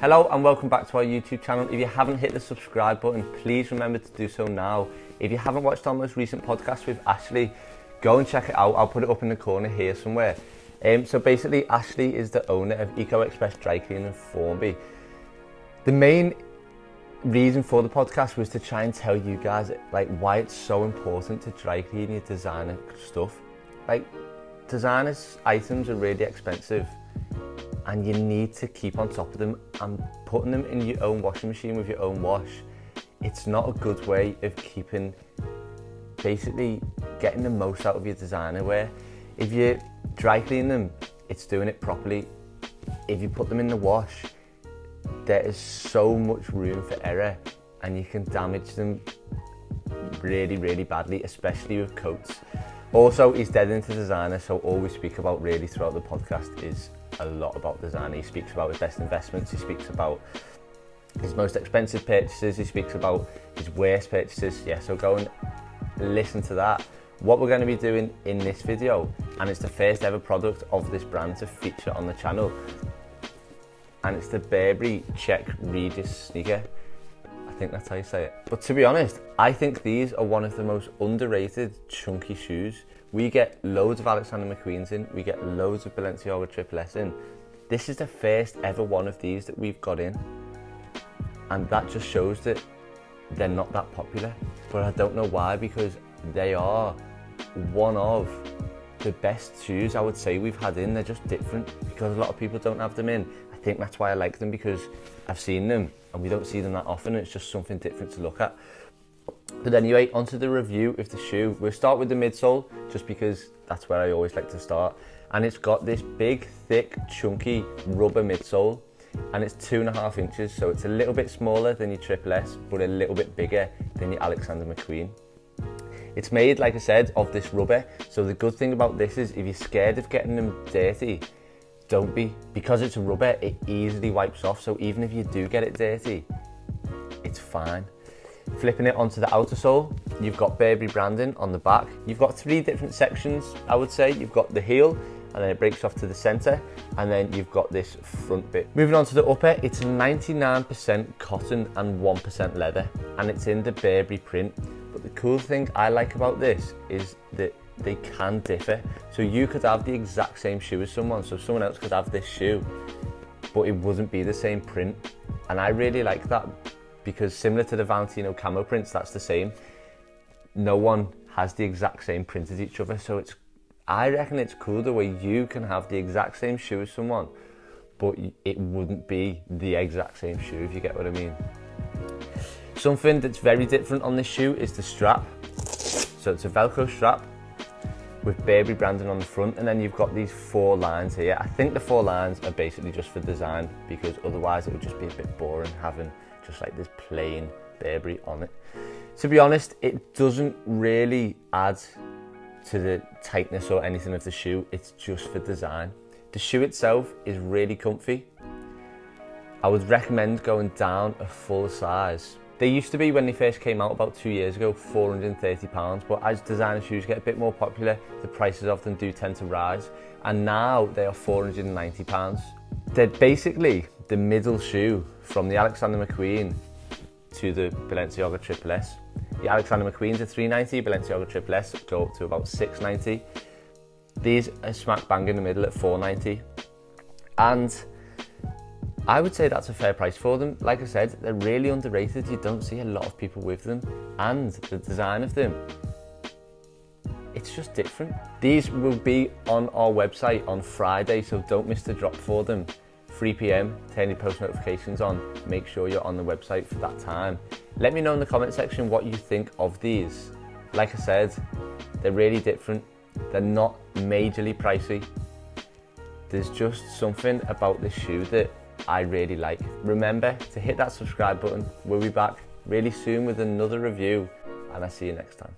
Hello and welcome back to our YouTube channel. If you haven't hit the subscribe button, please remember to do so now. If you haven't watched our most recent podcast with Ashley, go and check it out. I'll put it up in the corner here somewhere. Um, so basically, Ashley is the owner of Eco Express Dry Cleaning in Formby. The main reason for the podcast was to try and tell you guys like why it's so important to dry clean your designer stuff. Like designers items are really expensive and you need to keep on top of them and putting them in your own washing machine with your own wash. It's not a good way of keeping, basically getting the most out of your designer wear. If you dry clean them, it's doing it properly. If you put them in the wash, there is so much room for error and you can damage them really, really badly, especially with coats. Also, he's dead into designer, so all we speak about really throughout the podcast is a lot about design. He speaks about his best investments, he speaks about his most expensive purchases, he speaks about his worst purchases. Yeah, so go and listen to that. What we're going to be doing in this video, and it's the first ever product of this brand to feature on the channel, and it's the Burberry Check Regis sneaker. I think that's how you say it. But to be honest, I think these are one of the most underrated chunky shoes we get loads of Alexander McQueen's in, we get loads of Balenciaga Triple S in. This is the first ever one of these that we've got in. And that just shows that they're not that popular. But I don't know why, because they are one of the best shoes I would say we've had in. They're just different because a lot of people don't have them in. I think that's why I like them because I've seen them and we don't see them that often. It's just something different to look at. But anyway, onto the review of the shoe. We'll start with the midsole, just because that's where I always like to start. And it's got this big, thick, chunky rubber midsole, and it's two and a half inches, so it's a little bit smaller than your Triple S, but a little bit bigger than your Alexander McQueen. It's made, like I said, of this rubber, so the good thing about this is if you're scared of getting them dirty, don't be. Because it's a rubber, it easily wipes off, so even if you do get it dirty, it's fine. Flipping it onto the outer sole, you've got Burberry branding on the back. You've got three different sections, I would say. You've got the heel, and then it breaks off to the center, and then you've got this front bit. Moving on to the upper, it's 99% cotton and 1% leather, and it's in the Burberry print. But the cool thing I like about this is that they can differ. So you could have the exact same shoe as someone, so someone else could have this shoe, but it wouldn't be the same print. And I really like that because similar to the Valentino camo prints, that's the same. No one has the exact same print as each other, so it's. I reckon it's cool the way you can have the exact same shoe as someone, but it wouldn't be the exact same shoe if you get what I mean. Something that's very different on this shoe is the strap. So it's a Velcro strap with Burberry branding on the front and then you've got these four lines here. I think the four lines are basically just for design because otherwise it would just be a bit boring having just like this plain Burberry on it. To be honest, it doesn't really add to the tightness or anything of the shoe. It's just for design. The shoe itself is really comfy. I would recommend going down a full size. They used to be, when they first came out about two years ago, £430, but as designer shoes get a bit more popular, the prices of them do tend to rise. And now they are £490. They're basically the middle shoe from the Alexander McQueen to the Balenciaga Triple S. The Alexander McQueen's are 390, Balenciaga Triple S go up to about 690. These are smack bang in the middle at 490. And I would say that's a fair price for them. Like I said, they're really underrated. You don't see a lot of people with them. And the design of them, it's just different. These will be on our website on Friday, so don't miss the drop for them. 3 p.m. turn your post notifications on. Make sure you're on the website for that time. Let me know in the comment section what you think of these. Like I said, they're really different. They're not majorly pricey. There's just something about this shoe that I really like. Remember to hit that subscribe button. We'll be back really soon with another review and I'll see you next time.